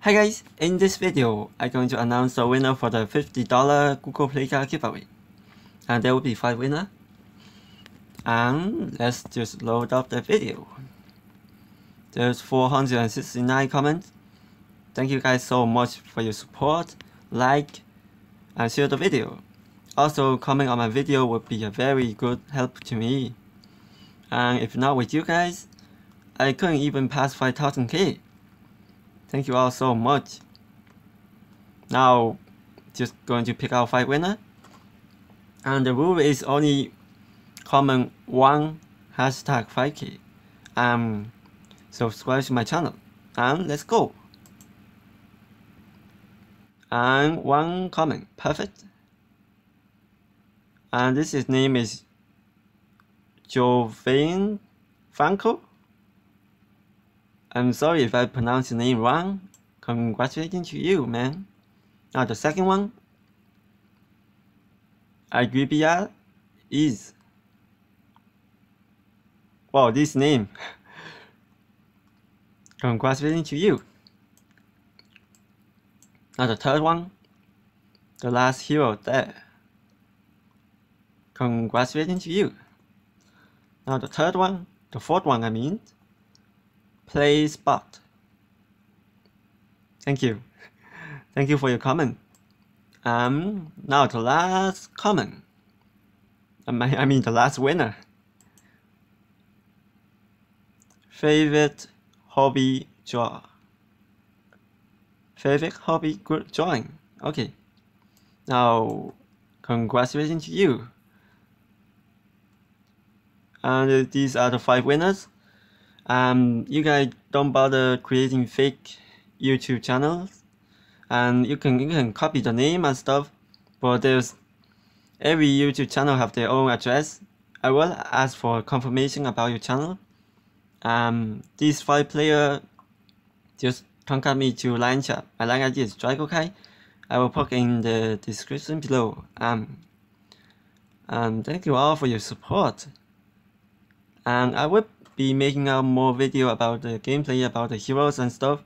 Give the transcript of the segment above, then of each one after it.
Hi guys, in this video, I'm going to announce the winner for the $50 Google Play card giveaway. And there will be 5 winners. And let's just load up the video. There's 469 comments. Thank you guys so much for your support, like, and share the video. Also, comment on my video would be a very good help to me. And if not with you guys, I couldn't even pass 5000k. Thank you all so much. Now, just going to pick out 5 winner. And the rule is only comment one hashtag 5k. Um, subscribe to my channel. And let's go. And one comment, perfect. And this is name is Jovain Franco. I'm sorry if I pronounce your name wrong. Congratulations to you, man. Now the second one. Agribia is. Wow, this name. Congratulations to you. Now the third one. The last hero there. Congratulations to you. Now the third one. The fourth one I mean play spot. Thank you. Thank you for your comment. Um, now the last comment. I mean the last winner. Favorite hobby draw. Favorite hobby drawing. Okay. Now, congratulations to you. And these are the five winners. Um, you guys don't bother creating fake YouTube channels. And you can you can copy the name and stuff but there's every YouTube channel have their own address. I will ask for confirmation about your channel. Um, these five player just contact me to line chat. My line ID is Dragokai I will put in the description below. Um, um, thank you all for your support and I will be making out more video about the gameplay, about the heroes and stuff.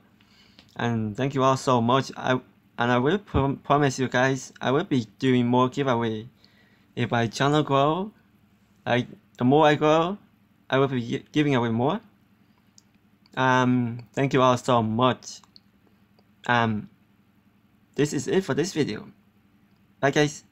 And thank you all so much. I and I will prom promise you guys I will be doing more giveaway. If my channel grow, like the more I grow, I will be giving away more. Um, thank you all so much. Um, this is it for this video. Bye guys.